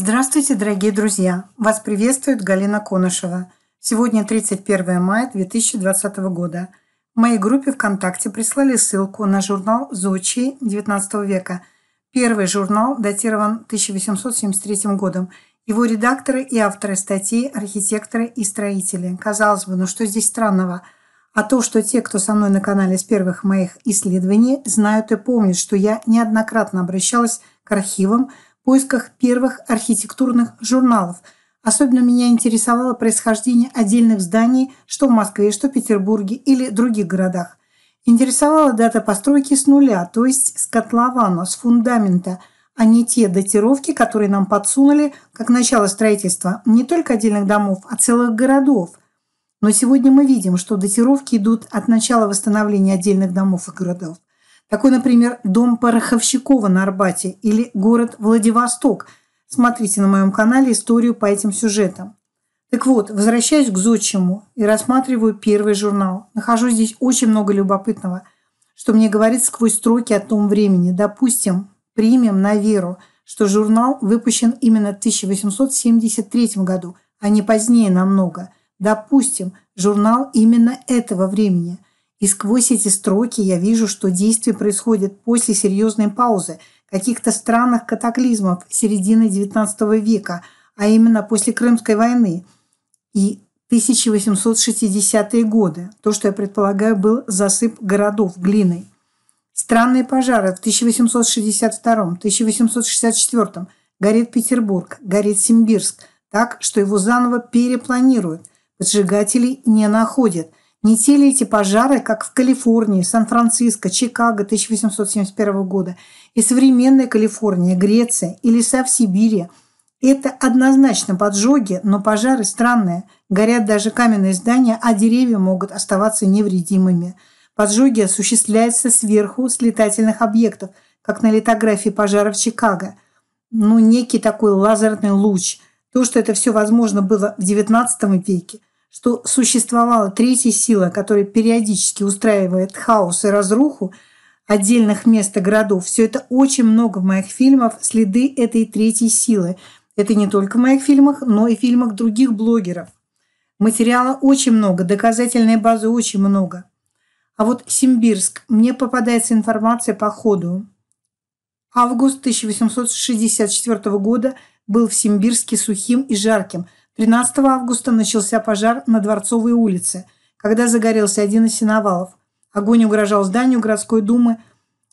Здравствуйте, дорогие друзья! Вас приветствует Галина Конышева. Сегодня 31 мая 2020 года. В моей группе ВКонтакте прислали ссылку на журнал «Зодчий» XIX века. Первый журнал датирован 1873 годом. Его редакторы и авторы статей – архитекторы и строители. Казалось бы, ну что здесь странного? А то, что те, кто со мной на канале с первых моих исследований, знают и помнят, что я неоднократно обращалась к архивам – поисках первых архитектурных журналов. Особенно меня интересовало происхождение отдельных зданий, что в Москве, что в Петербурге или других городах. Интересовала дата постройки с нуля, то есть с котлована, с фундамента, а не те датировки, которые нам подсунули как начало строительства не только отдельных домов, а целых городов. Но сегодня мы видим, что датировки идут от начала восстановления отдельных домов и городов. Такой, например, дом Пороховщикова на Арбате или город Владивосток. Смотрите на моем канале историю по этим сюжетам. Так вот, возвращаюсь к зодчему и рассматриваю первый журнал. Нахожу здесь очень много любопытного, что мне говорит сквозь строки о том времени. Допустим, примем на веру, что журнал выпущен именно в 1873 году, а не позднее намного. Допустим, журнал именно этого времени – и сквозь эти строки я вижу, что действие происходит после серьезной паузы, каких-то странных катаклизмов середины XIX века, а именно после Крымской войны и 1860-е годы. То, что я предполагаю, был засып городов глиной. Странные пожары в 1862-1864 горит Петербург, горит Симбирск, так, что его заново перепланируют. Поджигателей не находят. Не те ли эти пожары, как в Калифорнии, Сан-Франциско, Чикаго 1871 года и современная Калифорния, Греция и леса в Сибири? Это однозначно поджоги, но пожары странные. Горят даже каменные здания, а деревья могут оставаться невредимыми. Поджоги осуществляются сверху с летательных объектов, как на литографии пожара в Чикаго. Ну, некий такой лазерный луч. То, что это все возможно было в XIX веке, что существовала третья сила, которая периодически устраивает хаос и разруху отдельных мест и городов. Все это очень много в моих фильмах, следы этой третьей силы. Это не только в моих фильмах, но и в фильмах других блогеров. Материала очень много, доказательной базы очень много. А вот Симбирск, мне попадается информация по ходу. Август 1864 года был в Симбирске сухим и жарким – 13 августа начался пожар на Дворцовой улице, когда загорелся один из сеновалов. Огонь угрожал зданию городской думы,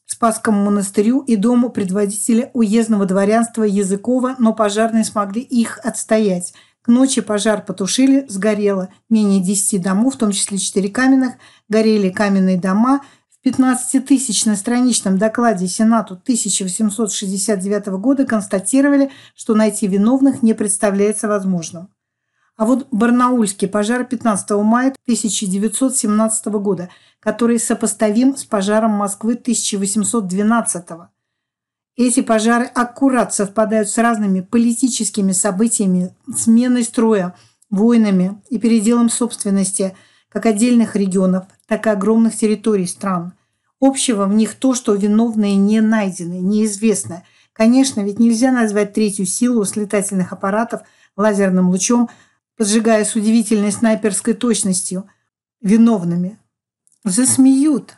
Спасскому монастырю и дому предводителя уездного дворянства Языкова, но пожарные смогли их отстоять. К ночи пожар потушили, сгорело менее 10 домов, в том числе 4 каменных, горели каменные дома – 15-тысячно-страничном докладе Сенату 1869 года констатировали, что найти виновных не представляется возможным. А вот Барнаульский пожар 15 мая 1917 года, который сопоставим с пожаром Москвы 1812 года. Эти пожары аккурат совпадают с разными политическими событиями, сменой строя, войнами и переделом собственности как отдельных регионов, так и огромных территорий стран. Общего в них то, что виновные не найдены, неизвестно. Конечно, ведь нельзя назвать третью силу с летательных аппаратов лазерным лучом, поджигая с удивительной снайперской точностью, виновными. Засмеют.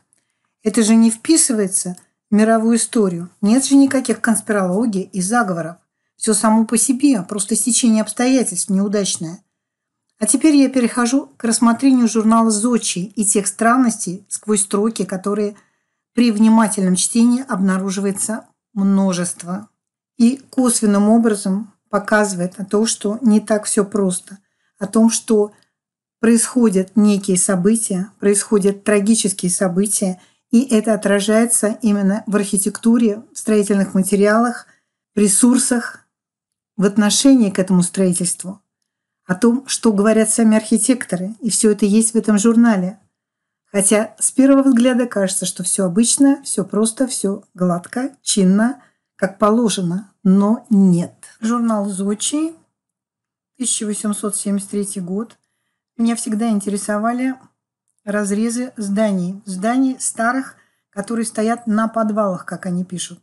Это же не вписывается в мировую историю. Нет же никаких конспирологий и заговоров. Все само по себе, просто стечение обстоятельств неудачное. А теперь я перехожу к рассмотрению журнала «Зодчий» и тех странностей сквозь строки, которые при внимательном чтении обнаруживается множество. И косвенным образом показывает о том, что не так все просто, о том, что происходят некие события, происходят трагические события, и это отражается именно в архитектуре, в строительных материалах, в ресурсах, в отношении к этому строительству – о том, что говорят сами архитекторы, и все это есть в этом журнале. Хотя с первого взгляда кажется, что все обычно, все просто, все гладко, чинно, как положено, но нет. Журнал «Зодчий», 1873 год. Меня всегда интересовали разрезы зданий. Зданий старых, которые стоят на подвалах, как они пишут.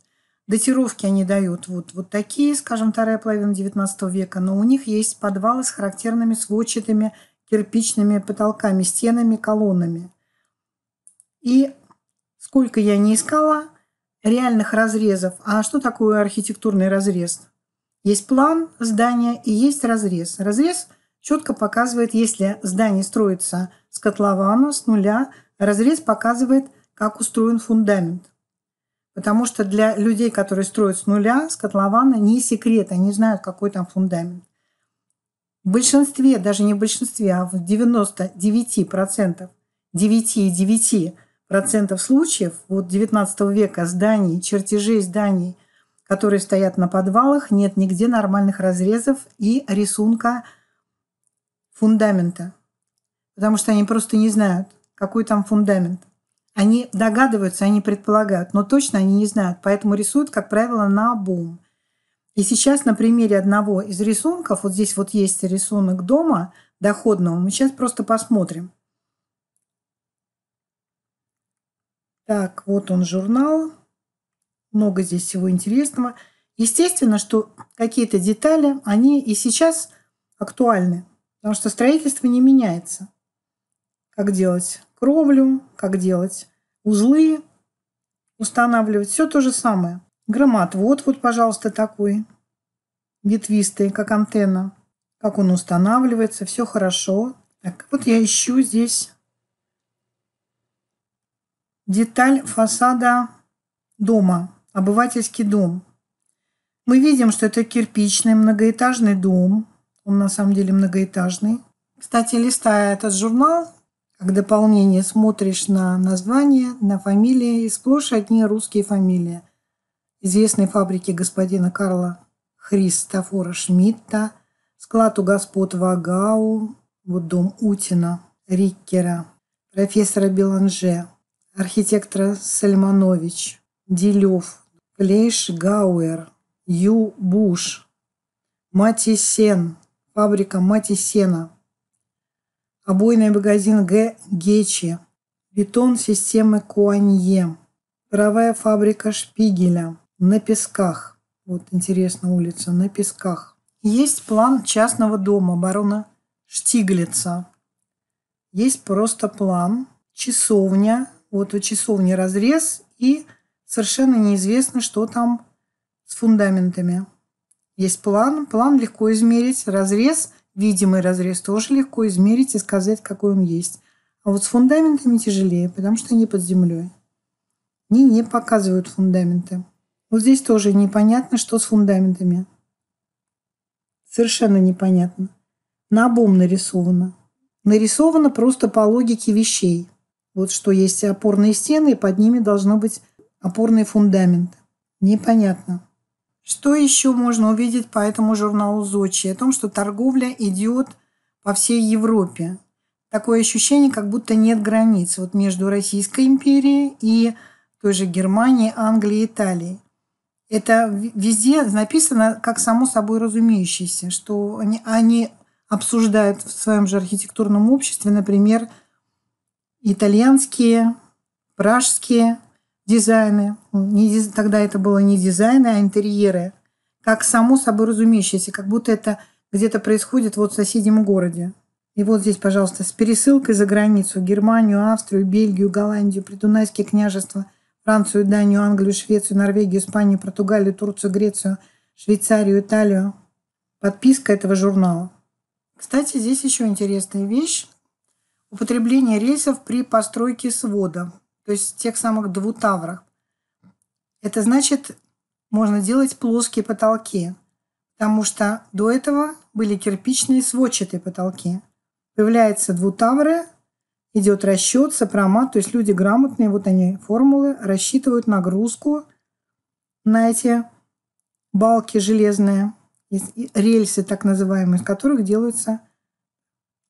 Датировки они дают вот, вот такие, скажем, вторая половина XIX века, но у них есть подвалы с характерными сводчатыми кирпичными потолками, стенами, колоннами. И сколько я не искала реальных разрезов. А что такое архитектурный разрез? Есть план здания и есть разрез. Разрез четко показывает, если здание строится с котлована, с нуля, разрез показывает, как устроен фундамент. Потому что для людей, которые строят с нуля, с котлована, не секрет, они знают, какой там фундамент. В большинстве, даже не в большинстве, а в 99%, 9,9% случаев вот 19 века зданий, чертежей зданий, которые стоят на подвалах, нет нигде нормальных разрезов и рисунка фундамента. Потому что они просто не знают, какой там фундамент. Они догадываются, они предполагают, но точно они не знают, поэтому рисуют, как правило, на обум. И сейчас на примере одного из рисунков, вот здесь вот есть рисунок дома доходного, мы сейчас просто посмотрим. Так, вот он журнал. Много здесь всего интересного. Естественно, что какие-то детали, они и сейчас актуальны, потому что строительство не меняется. Как делать кровлю, как делать узлы, устанавливать. Все то же самое. Громоотвод вот, пожалуйста, такой ветвистый, как антенна. Как он устанавливается, все хорошо. Так, вот я ищу здесь деталь фасада дома, обывательский дом. Мы видим, что это кирпичный многоэтажный дом. Он на самом деле многоэтажный. Кстати, листая этот журнал, как дополнение смотришь на название, на фамилии, и сплошь одни русские фамилии. Известной фабрики господина Карла Христофора Шмидта, склад у господ Вагау, вот дом Утина, Риккера, профессора Беланже, архитектора Сальманович, Дилев, Клейш Гауэр, Ю Буш, Матисен, фабрика Матисена – обойный магазин Г. Гечи, бетон системы Куанье, паровая фабрика Шпигеля на Песках. Вот интересная улица, на Песках. Есть план частного дома барона Штиглица. Есть просто план, часовня, вот у часовни разрез и совершенно неизвестно, что там с фундаментами. Есть план, план легко измерить, разрез видимый разрез тоже легко измерить и сказать, какой он есть. А вот с фундаментами тяжелее, потому что они под землей. Они не показывают фундаменты. Вот здесь тоже непонятно, что с фундаментами. Совершенно непонятно. На обум нарисовано. Нарисовано просто по логике вещей. Вот что есть опорные стены, и под ними должно быть опорный фундамент. Непонятно. Что еще можно увидеть по этому журналу «Зочи»? О том, что торговля идет по всей Европе. Такое ощущение, как будто нет границ вот между Российской империей и той же Германией, Англией, Италией. Это везде написано как само собой разумеющееся, что они, они обсуждают в своем же архитектурном обществе, например, итальянские, пражские, дизайны. Не, тогда это было не дизайны, а интерьеры. Как само собой разумеющееся, как будто это где-то происходит вот в соседнем городе. И вот здесь, пожалуйста, с пересылкой за границу. Германию, Австрию, Бельгию, Голландию, Придунайские княжества, Францию, Данию, Англию, Швецию, Норвегию, Испанию, Португалию, Турцию, Грецию, Швейцарию, Италию. Подписка этого журнала. Кстати, здесь еще интересная вещь. Употребление рельсов при постройке сводов то есть тех самых двутаврах. Это значит, можно делать плоские потолки, потому что до этого были кирпичные сводчатые потолки. Появляются двутавры, идет расчет, сопромат, то есть люди грамотные, вот они формулы, рассчитывают нагрузку на эти балки железные, рельсы так называемые, из которых делается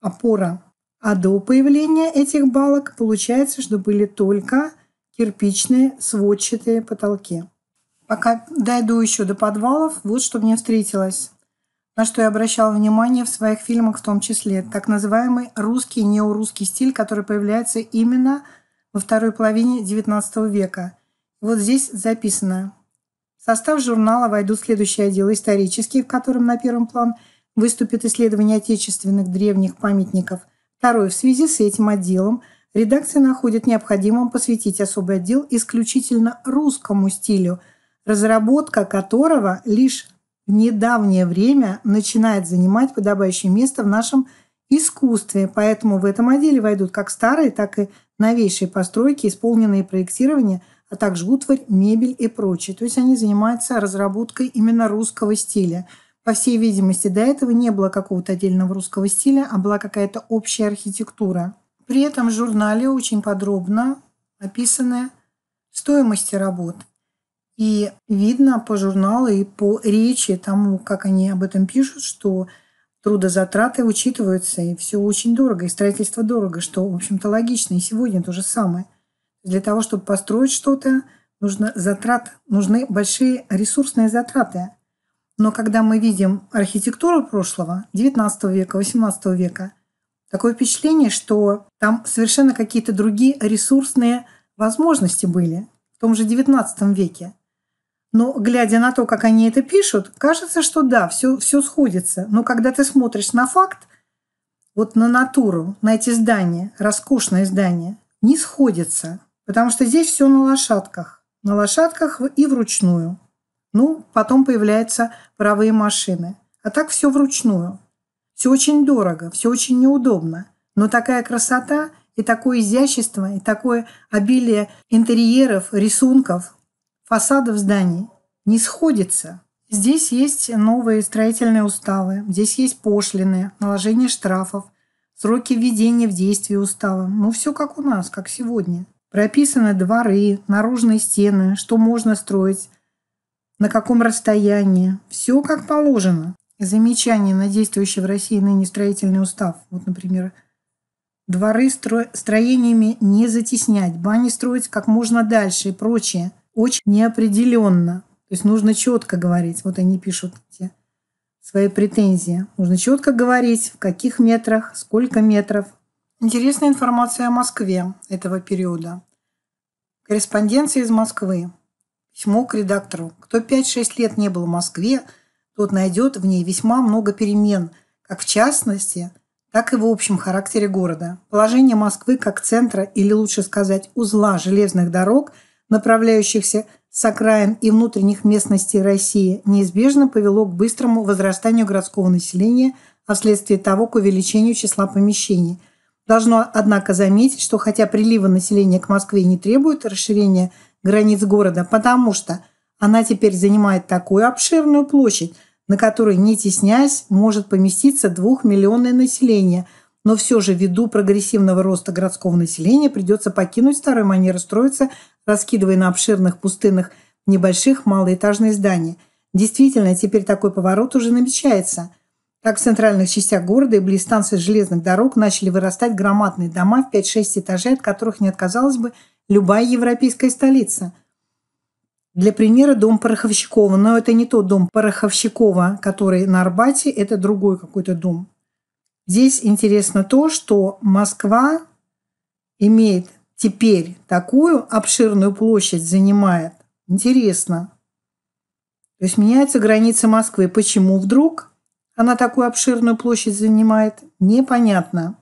опора. А до появления этих балок получается, что были только кирпичные сводчатые потолки. Пока дойду еще до подвалов, вот что мне встретилось, на что я обращала внимание в своих фильмах в том числе. Так называемый русский неорусский стиль, который появляется именно во второй половине XIX века. Вот здесь записано В состав журнала войдут следующие отделы исторические, в котором на первом план выступит исследование отечественных древних памятников. Второй. В связи с этим отделом редакция находит необходимым посвятить особый отдел исключительно русскому стилю, разработка которого лишь в недавнее время начинает занимать подобающее место в нашем искусстве. Поэтому в этом отделе войдут как старые, так и новейшие постройки, исполненные проектирования – а также утварь, мебель и прочее. То есть они занимаются разработкой именно русского стиля. По всей видимости, до этого не было какого-то отдельного русского стиля, а была какая-то общая архитектура. При этом в журнале очень подробно описаны стоимости работ. И видно по журналу и по речи, тому, как они об этом пишут, что трудозатраты учитываются, и все очень дорого, и строительство дорого, что, в общем-то, логично. И сегодня то же самое. Для того, чтобы построить что-то, нужно затрат, нужны большие ресурсные затраты. Но когда мы видим архитектуру прошлого, 19 века, 18 века, такое впечатление, что там совершенно какие-то другие ресурсные возможности были в том же 19 веке. Но глядя на то, как они это пишут, кажется, что да, все, все сходится. Но когда ты смотришь на факт, вот на натуру, на эти здания, роскошные здания, не сходится. Потому что здесь все на лошадках. На лошадках и вручную. Ну, потом появляются правые машины. А так все вручную. Все очень дорого, все очень неудобно. Но такая красота и такое изящество, и такое обилие интерьеров, рисунков, фасадов зданий не сходится. Здесь есть новые строительные уставы, здесь есть пошлины, наложение штрафов, сроки введения в действие устава. Ну, все как у нас, как сегодня. Прописаны дворы, наружные стены, что можно строить, на каком расстоянии. Все как положено. Замечание на действующий в России ныне строительный устав. Вот, например, дворы стро... строениями не затеснять, бани строить как можно дальше и прочее. Очень неопределенно. То есть нужно четко говорить. Вот они пишут эти свои претензии. Нужно четко говорить, в каких метрах, сколько метров, Интересная информация о Москве этого периода. Корреспонденция из Москвы. Письмо к редактору. Кто 5-6 лет не был в Москве, тот найдет в ней весьма много перемен, как в частности, так и в общем характере города. Положение Москвы как центра, или лучше сказать, узла железных дорог, направляющихся с окраин и внутренних местностей России, неизбежно повело к быстрому возрастанию городского населения, а вследствие того к увеличению числа помещений – Должно, однако, заметить, что хотя приливы населения к Москве не требуют расширения границ города, потому что она теперь занимает такую обширную площадь, на которой, не теснясь, может поместиться двухмиллионное население. Но все же ввиду прогрессивного роста городского населения придется покинуть старую манеру строиться, раскидывая на обширных пустынных небольших малоэтажных здания. Действительно, теперь такой поворот уже намечается – так в центральных частях города и близ станций железных дорог начали вырастать громадные дома в 5-6 этажей, от которых не отказалась бы любая европейская столица. Для примера дом Пороховщикова. Но это не тот дом Пороховщикова, который на Арбате, это другой какой-то дом. Здесь интересно то, что Москва имеет теперь такую обширную площадь, занимает. Интересно. То есть меняются границы Москвы. Почему вдруг? она такую обширную площадь занимает, непонятно.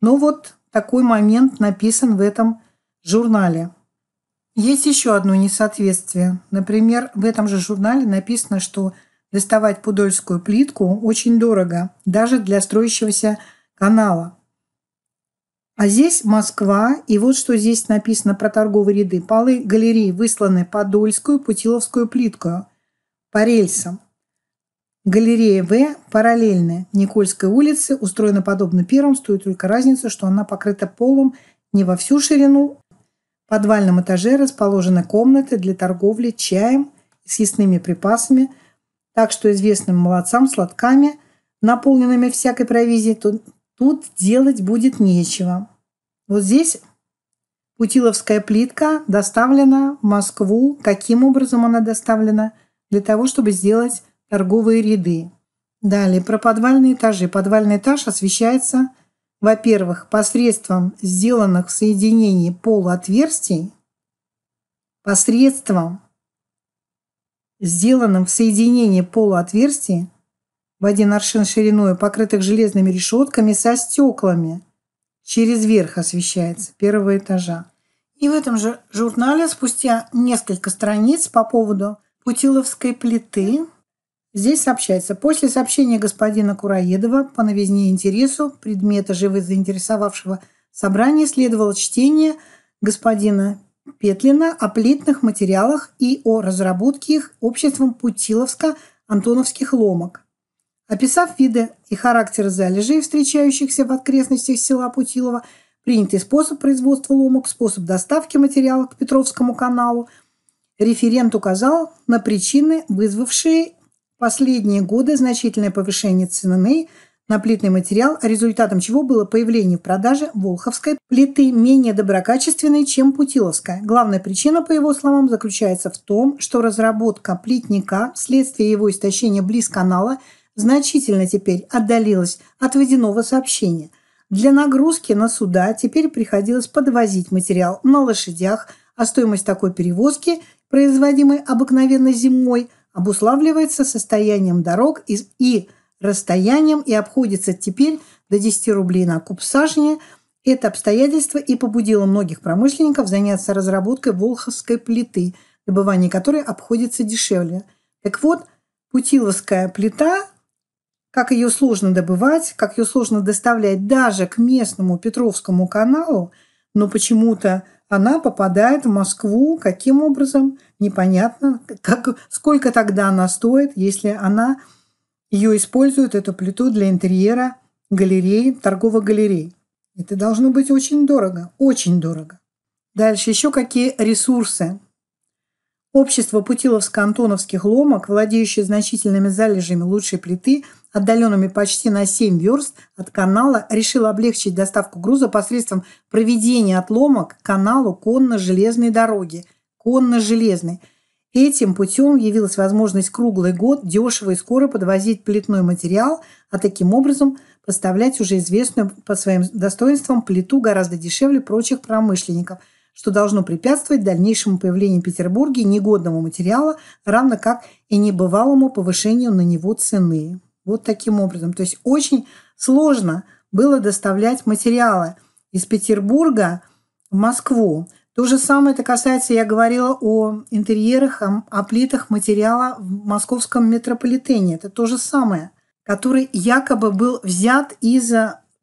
Но вот такой момент написан в этом журнале. Есть еще одно несоответствие. Например, в этом же журнале написано, что доставать пудольскую плитку очень дорого, даже для строящегося канала. А здесь Москва, и вот что здесь написано про торговые ряды. Полы галереи высланы подольскую путиловскую плиткою по рельсам. Галерея В параллельная Никольской улице, устроена подобно первым, стоит только разница, что она покрыта полом не во всю ширину. Подвальном этаже расположены комнаты для торговли чаем и съестными припасами, так что известным молодцам сладками, наполненными всякой провизией, тут, тут делать будет нечего. Вот здесь Путиловская плитка доставлена в Москву. Каким образом она доставлена? Для того, чтобы сделать торговые ряды. Далее, про подвальные этажи. Подвальный этаж освещается, во-первых, посредством сделанных в соединении полуотверстий, посредством сделанном в соединении полуотверстий в один аршин шириной, покрытых железными решетками со стеклами. Через верх освещается первого этажа. И в этом же журнале спустя несколько страниц по поводу Путиловской плиты здесь сообщается, после сообщения господина Кураедова по новизне интересу предмета живо заинтересовавшего собрания следовало чтение господина Петлина о плитных материалах и о разработке их обществом Путиловско-Антоновских ломок. Описав виды и характер залежей, встречающихся в окрестностях села Путилова, принятый способ производства ломок, способ доставки материала к Петровскому каналу, референт указал на причины, вызвавшие последние годы значительное повышение цены на плитный материал, результатом чего было появление в продаже волховской плиты менее доброкачественной, чем путиловская. Главная причина, по его словам, заключается в том, что разработка плитника вследствие его истощения близ канала – значительно теперь отдалилась от водяного сообщения. Для нагрузки на суда теперь приходилось подвозить материал на лошадях, а стоимость такой перевозки, производимой обыкновенно зимой, обуславливается состоянием дорог и, и расстоянием и обходится теперь до 10 рублей на куб сажня. Это обстоятельство и побудило многих промышленников заняться разработкой волховской плиты, добывание которой обходится дешевле. Так вот, Путиловская плита как ее сложно добывать, как ее сложно доставлять даже к местному Петровскому каналу, но почему-то она попадает в Москву. Каким образом? Непонятно. Как, сколько тогда она стоит, если она ее использует, эту плиту для интерьера галерей, торговых галерей. Это должно быть очень дорого, очень дорого. Дальше еще какие ресурсы Общество Путиловско-Антоновских ломок, владеющее значительными залежами лучшей плиты, отдаленными почти на 7 верст от канала, решило облегчить доставку груза посредством проведения от ломок к каналу конно-железной дороги. Конно-железной. Этим путем явилась возможность круглый год дешево и скоро подвозить плитной материал, а таким образом поставлять уже известную по своим достоинствам плиту гораздо дешевле прочих промышленников – что должно препятствовать дальнейшему появлению в Петербурге негодного материала, равно как и небывалому повышению на него цены. Вот таким образом. То есть очень сложно было доставлять материалы из Петербурга в Москву. То же самое это касается, я говорила о интерьерах, о плитах материала в московском метрополитене. Это то же самое, который якобы был взят из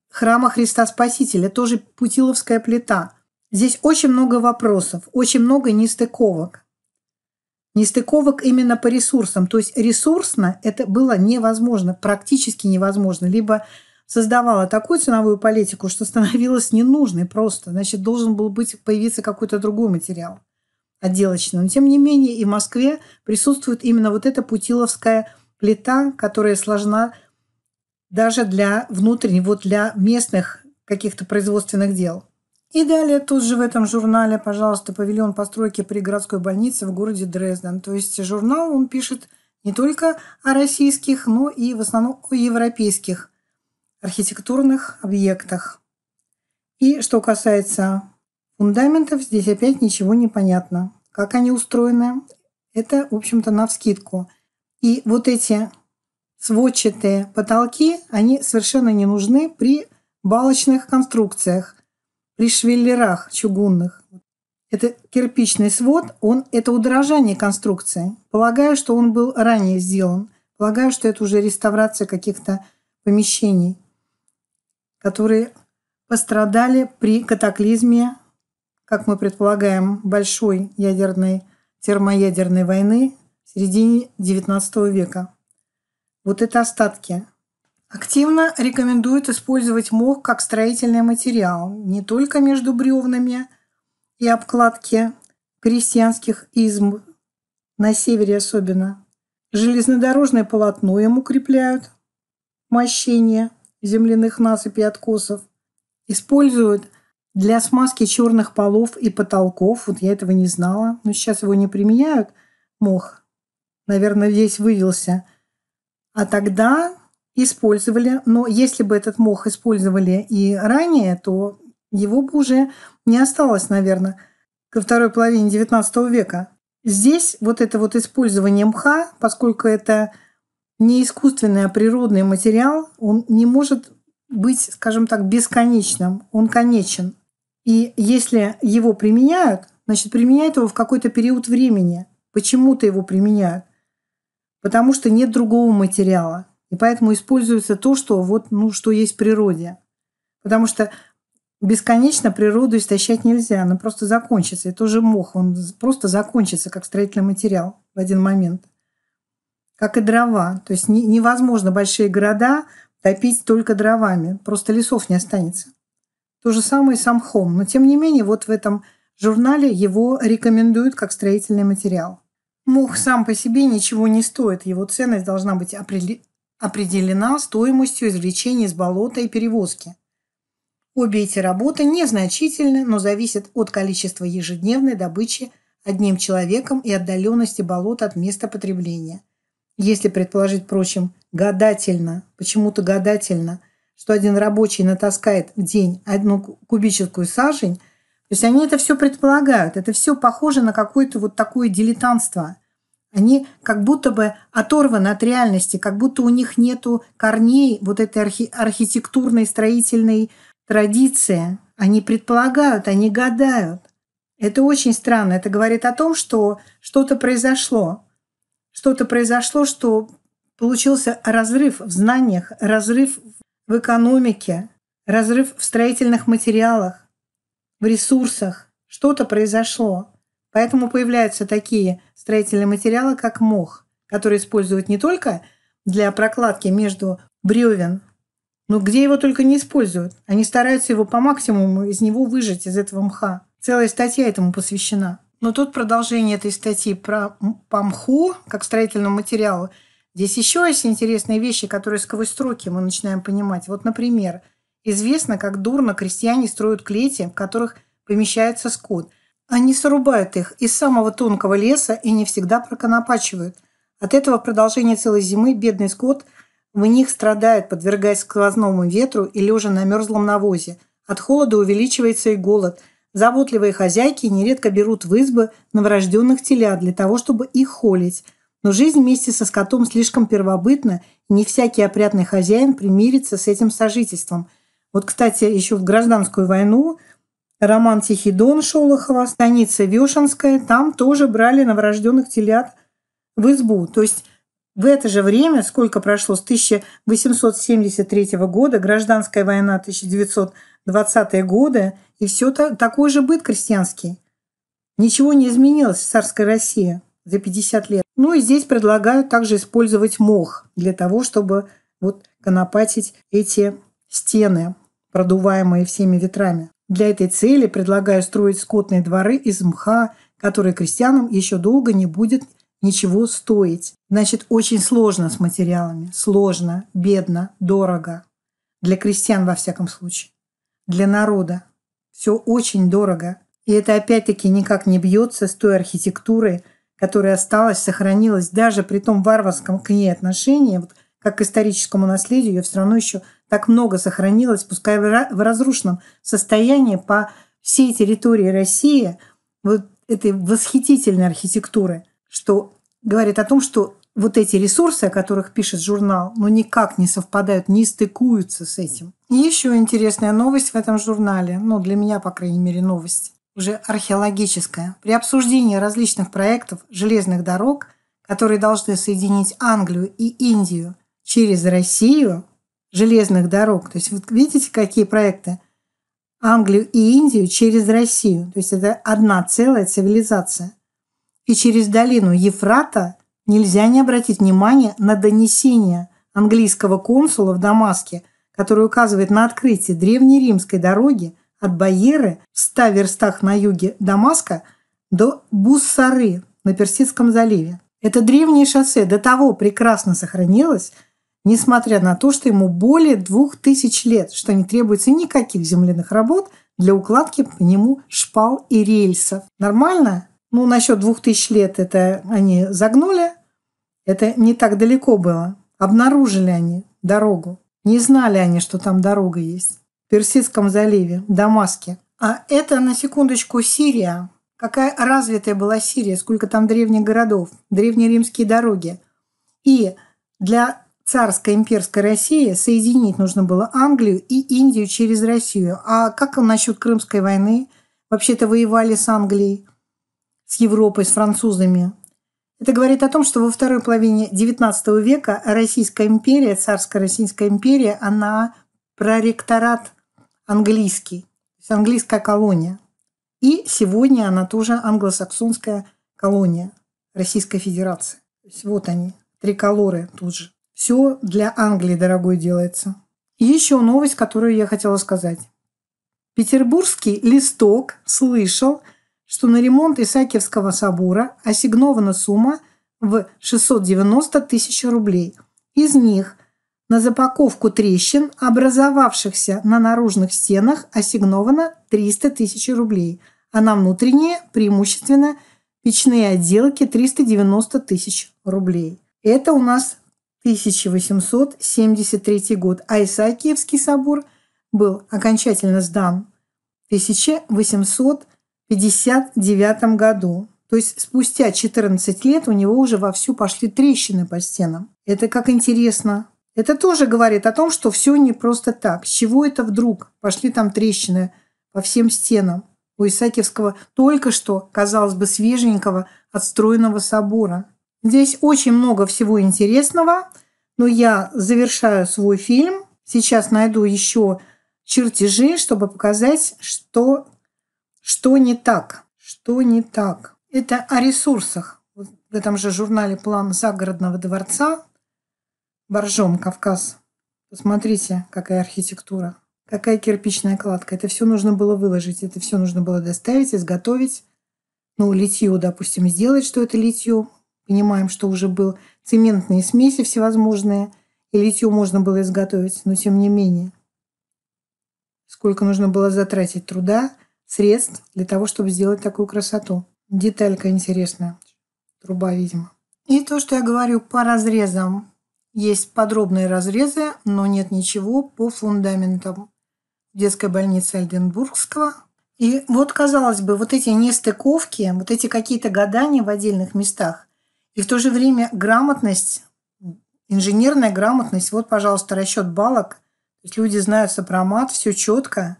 храма Христа Спасителя, тоже Путиловская плита – Здесь очень много вопросов, очень много нестыковок. Нестыковок именно по ресурсам. То есть ресурсно это было невозможно, практически невозможно. Либо создавала такую ценовую политику, что становилось ненужной просто. Значит, должен был быть, появиться какой-то другой материал отделочный. Но тем не менее и в Москве присутствует именно вот эта путиловская плита, которая сложна даже для внутренних, вот для местных каких-то производственных дел. И далее тут же в этом журнале, пожалуйста, павильон постройки при городской больнице в городе Дрезден. То есть журнал он пишет не только о российских, но и в основном о европейских архитектурных объектах. И что касается фундаментов, здесь опять ничего не понятно. Как они устроены, это, в общем-то, на вскидку. И вот эти сводчатые потолки, они совершенно не нужны при балочных конструкциях при швеллерах чугунных. Это кирпичный свод, он, это удорожание конструкции. Полагаю, что он был ранее сделан. Полагаю, что это уже реставрация каких-то помещений, которые пострадали при катаклизме, как мы предполагаем, большой ядерной термоядерной войны в середине XIX века. Вот это остатки Активно рекомендуют использовать мох как строительный материал не только между бревнами и обкладки крестьянских изм, на севере особенно. Железнодорожное полотно им укрепляют, мощение земляных насыпей откосов. Используют для смазки черных полов и потолков. Вот я этого не знала. Но сейчас его не применяют. Мох, наверное, здесь вывелся. А тогда использовали, но если бы этот мох использовали и ранее, то его бы уже не осталось, наверное, ко второй половине XIX века. здесь вот это вот использование мха, поскольку это не искусственный, а природный материал, он не может быть, скажем так, бесконечным, он конечен. И если его применяют, значит, применяют его в какой-то период времени. Почему-то его применяют. Потому что нет другого материала. И поэтому используется то, что, вот, ну, что есть в природе. Потому что бесконечно природу истощать нельзя, она просто закончится. И тоже мох, он просто закончится, как строительный материал в один момент. Как и дрова. То есть невозможно большие города топить только дровами. Просто лесов не останется. То же самое и с амхом. Но тем не менее, вот в этом журнале его рекомендуют как строительный материал. Мох сам по себе ничего не стоит. Его ценность должна быть определена стоимостью извлечения из болота и перевозки. Обе эти работы незначительны, но зависят от количества ежедневной добычи одним человеком и отдаленности болота от места потребления. Если предположить, впрочем, гадательно, почему-то гадательно, что один рабочий натаскает в день одну кубическую сажень, то есть они это все предполагают. Это все похоже на какое-то вот такое дилетантство. Они как будто бы оторваны от реальности, как будто у них нету корней вот этой архи- архитектурной, строительной традиции. Они предполагают, они гадают. Это очень странно. Это говорит о том, что что-то произошло. Что-то произошло, что получился разрыв в знаниях, разрыв в экономике, разрыв в строительных материалах, в ресурсах. Что-то произошло. Поэтому появляются такие строительные материалы, как мох, который используют не только для прокладки между бревен, но где его только не используют. Они стараются его по максимуму из него выжать, из этого мха. Целая статья этому посвящена. Но тут продолжение этой статьи про по мху, как строительному материалу. Здесь еще есть интересные вещи, которые сквозь строки мы начинаем понимать. Вот, например, известно, как дурно крестьяне строят клети, в которых помещается скот – они срубают их из самого тонкого леса и не всегда проконопачивают. От этого продолжение целой зимы бедный скот в них страдает, подвергаясь сквозному ветру и лежа на мерзлом навозе. От холода увеличивается и голод. Заботливые хозяйки нередко берут в избы новорожденных телят для того, чтобы их холить. Но жизнь вместе со скотом слишком первобытна, и не всякий опрятный хозяин примирится с этим сожительством. Вот, кстати, еще в гражданскую войну – роман «Тихий дон» Шолохова, станица Вешенская, там тоже брали новорожденных телят в избу. То есть в это же время, сколько прошло с 1873 года, гражданская война 1920 годы, и все такой же быт крестьянский. Ничего не изменилось в царской России за 50 лет. Ну и здесь предлагают также использовать мох для того, чтобы вот конопатить эти стены, продуваемые всеми ветрами. Для этой цели предлагаю строить скотные дворы из мха, который крестьянам еще долго не будет ничего стоить. Значит, очень сложно с материалами. Сложно, бедно, дорого. Для крестьян, во всяком случае. Для народа. Все очень дорого. И это опять-таки никак не бьется с той архитектурой, которая осталась, сохранилась даже при том варварском к ней отношении, вот как к историческому наследию, ее все равно еще так много сохранилось, пускай в разрушенном состоянии по всей территории России, вот этой восхитительной архитектуры, что говорит о том, что вот эти ресурсы, о которых пишет журнал, ну никак не совпадают, не стыкуются с этим. И еще интересная новость в этом журнале, ну для меня, по крайней мере, новость, уже археологическая. При обсуждении различных проектов железных дорог, которые должны соединить Англию и Индию через Россию, железных дорог. То есть вот видите, какие проекты? Англию и Индию через Россию. То есть это одна целая цивилизация. И через долину Ефрата нельзя не обратить внимание на донесение английского консула в Дамаске, который указывает на открытие древнеримской дороги от Байеры в 100 верстах на юге Дамаска до Буссары на Персидском заливе. Это древнее шоссе до того прекрасно сохранилось, несмотря на то, что ему более двух тысяч лет, что не требуется никаких земляных работ для укладки по нему шпал и рельсов. Нормально? Ну, насчет двух тысяч лет это они загнули. Это не так далеко было. Обнаружили они дорогу. Не знали они, что там дорога есть. В Персидском заливе, в Дамаске. А это, на секундочку, Сирия, какая развитая была Сирия, сколько там древних городов, древнеримские дороги. И для царской имперской России соединить нужно было Англию и Индию через Россию. А как насчет Крымской войны? Вообще-то воевали с Англией, с Европой, с французами. Это говорит о том, что во второй половине XIX века Российская империя, царская Российская империя, она проректорат английский, то есть английская колония. И сегодня она тоже англосаксонская колония Российской Федерации. То есть вот они, триколоры тут же. Все для Англии, дорогой, делается. Еще новость, которую я хотела сказать. Петербургский листок слышал, что на ремонт Исаакиевского собора ассигнована сумма в 690 тысяч рублей. Из них на запаковку трещин, образовавшихся на наружных стенах, ассигновано 300 тысяч рублей, а на внутренние, преимущественно, печные отделки 390 тысяч рублей. Это у нас 1873 год, а Исаакиевский собор был окончательно сдан в 1859 году. То есть спустя 14 лет у него уже вовсю пошли трещины по стенам. Это как интересно. Это тоже говорит о том, что все не просто так. С чего это вдруг пошли там трещины по всем стенам у Исаакиевского только что, казалось бы, свеженького отстроенного собора. Здесь очень много всего интересного, но я завершаю свой фильм. Сейчас найду еще чертежи, чтобы показать, что, что не так. Что не так. Это о ресурсах. В этом же журнале «План загородного дворца» Боржом, Кавказ. Посмотрите, какая архитектура, какая кирпичная кладка. Это все нужно было выложить, это все нужно было доставить, изготовить. Ну, литье, допустим, сделать, что это литье. Понимаем, что уже был цементные смеси всевозможные, и литье можно было изготовить, но тем не менее. Сколько нужно было затратить труда, средств для того, чтобы сделать такую красоту. Деталька интересная. Труба, видимо. И то, что я говорю по разрезам есть подробные разрезы, но нет ничего по фундаментам детской больницы Альденбургского. И вот, казалось бы, вот эти нестыковки, вот эти какие-то гадания в отдельных местах, и в то же время грамотность, инженерная грамотность, вот, пожалуйста, расчет балок, то есть люди знают сопромат, все четко,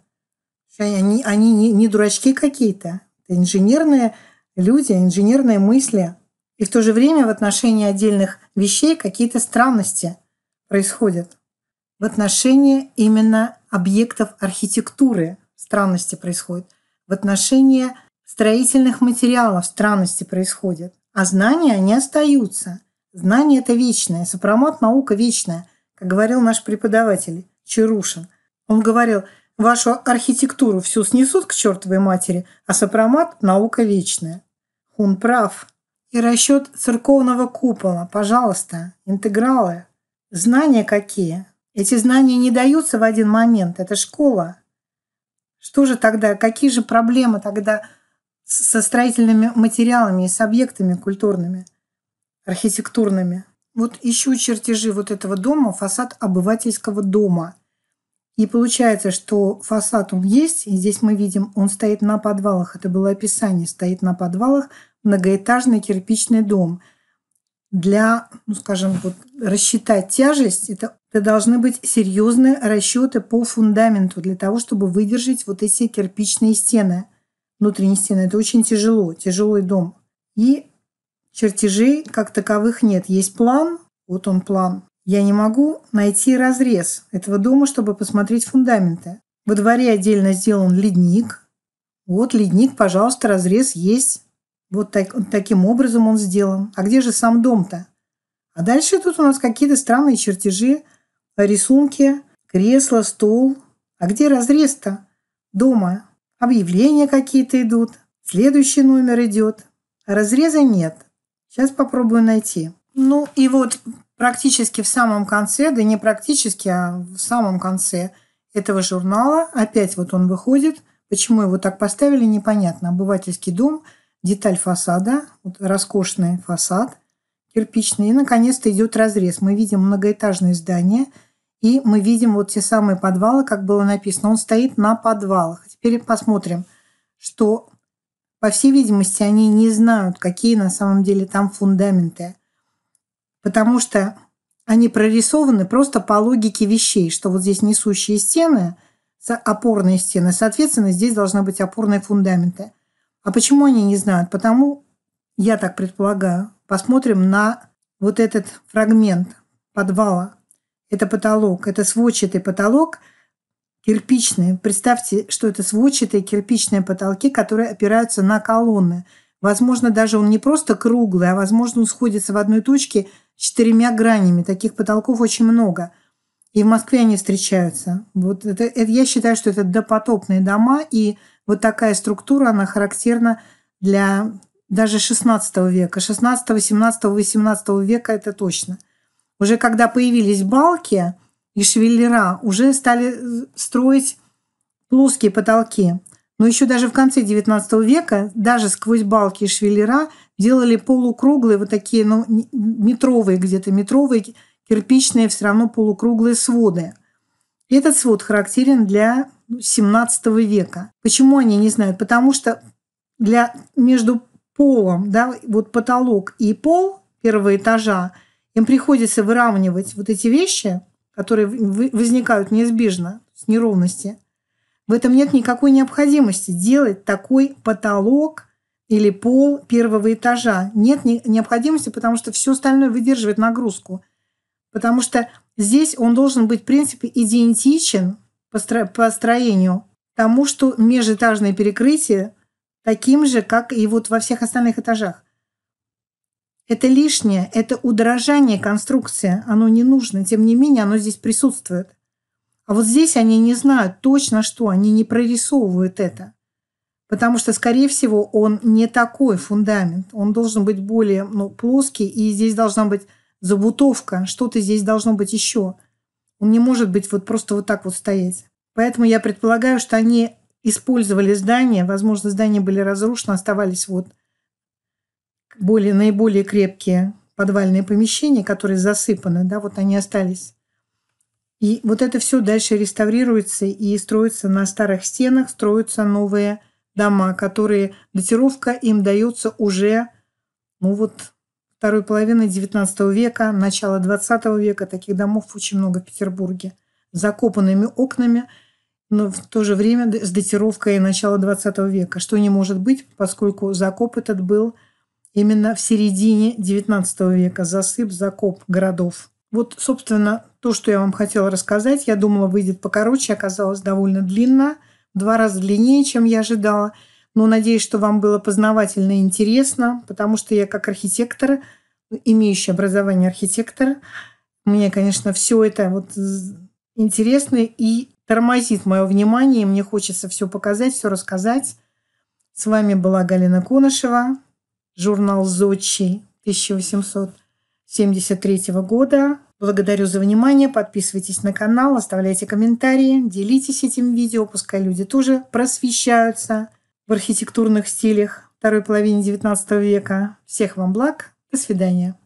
они, они не, не дурачки какие-то, это инженерные люди, инженерные мысли – и в то же время в отношении отдельных вещей какие-то странности происходят. В отношении именно объектов архитектуры странности происходят. В отношении строительных материалов странности происходят. А знания, они остаются. Знания – это вечное. Сопромат – наука вечная. Как говорил наш преподаватель Чарушин. Он говорил, вашу архитектуру всю снесут к чертовой матери, а сопромат – наука вечная. Он прав. И расчет церковного купола, пожалуйста, интегралы. Знания какие? Эти знания не даются в один момент, это школа. Что же тогда, какие же проблемы тогда со строительными материалами и с объектами культурными, архитектурными? Вот ищу чертежи вот этого дома, фасад обывательского дома. И получается, что фасад он есть, и здесь мы видим, он стоит на подвалах. Это было описание, стоит на подвалах – многоэтажный кирпичный дом. Для, ну, скажем, вот, рассчитать тяжесть, это, это должны быть серьезные расчеты по фундаменту для того, чтобы выдержать вот эти кирпичные стены, внутренние стены. Это очень тяжело, тяжелый дом. И чертежей как таковых нет. Есть план, вот он план. Я не могу найти разрез этого дома, чтобы посмотреть фундаменты. Во дворе отдельно сделан ледник. Вот ледник, пожалуйста, разрез есть. Вот так, таким образом он сделан. А где же сам дом-то? А дальше тут у нас какие-то странные чертежи, рисунки, кресло, стол. А где разрез-то дома? Объявления какие-то идут. Следующий номер идет. А разреза нет. Сейчас попробую найти. Ну и вот практически в самом конце, да не практически, а в самом конце этого журнала, опять вот он выходит. Почему его так поставили, непонятно. Обывательский дом – деталь фасада, вот роскошный фасад кирпичный, и наконец-то идет разрез. Мы видим многоэтажное здание, и мы видим вот те самые подвалы, как было написано. Он стоит на подвалах. Теперь посмотрим, что по всей видимости, они не знают, какие на самом деле там фундаменты. Потому что они прорисованы просто по логике вещей, что вот здесь несущие стены, опорные стены, соответственно, здесь должны быть опорные фундаменты. А почему они не знают? Потому, я так предполагаю, посмотрим на вот этот фрагмент подвала. Это потолок, это сводчатый потолок – кирпичные. Представьте, что это сводчатые кирпичные потолки, которые опираются на колонны. Возможно, даже он не просто круглый, а возможно, он сходится в одной точке четырьмя гранями. Таких потолков очень много. И в Москве они встречаются. Вот это, это, я считаю, что это допотопные дома, и вот такая структура, она характерна для даже 16 века. 16, 17, 18 века это точно. Уже когда появились балки, и швеллера уже стали э, строить плоские потолки. Но еще даже в конце XIX века, даже сквозь балки и швеллера, делали полукруглые, вот такие, ну, метровые где-то, метровые кирпичные все равно полукруглые своды. И этот свод характерен для XVII ну, века. Почему они не знают? Потому что для, между полом, да, вот потолок и пол первого этажа, им приходится выравнивать вот эти вещи – которые возникают неизбежно с неровности, в этом нет никакой необходимости делать такой потолок или пол первого этажа. Нет необходимости, потому что все остальное выдерживает нагрузку. Потому что здесь он должен быть, в принципе, идентичен по строению тому, что межэтажное перекрытие таким же, как и вот во всех остальных этажах. Это лишнее, это удорожание конструкции, оно не нужно, тем не менее оно здесь присутствует. А вот здесь они не знают точно что, они не прорисовывают это. Потому что, скорее всего, он не такой фундамент. Он должен быть более ну, плоский, и здесь должна быть забутовка, что-то здесь должно быть еще. Он не может быть вот просто вот так вот стоять. Поэтому я предполагаю, что они использовали здание, возможно, здания были разрушены, оставались вот более, наиболее крепкие подвальные помещения, которые засыпаны, да, вот они остались. И вот это все дальше реставрируется и строится на старых стенах, строятся новые дома, которые датировка им дается уже, ну вот, второй половины XIX века, начало XX века. Таких домов очень много в Петербурге. С закопанными окнами, но в то же время с датировкой начала XX века, что не может быть, поскольку закоп этот был – именно в середине XIX века, засып, закоп городов. Вот, собственно, то, что я вам хотела рассказать. Я думала, выйдет покороче, оказалось довольно длинно, в два раза длиннее, чем я ожидала. Но надеюсь, что вам было познавательно и интересно, потому что я как архитектор, имеющий образование архитектора, мне, конечно, все это вот интересно и тормозит мое внимание, и мне хочется все показать, все рассказать. С вами была Галина Конышева журнал «Зодчий» 1873 года. Благодарю за внимание. Подписывайтесь на канал, оставляйте комментарии, делитесь этим видео, пускай люди тоже просвещаются в архитектурных стилях второй половины XIX века. Всех вам благ. До свидания.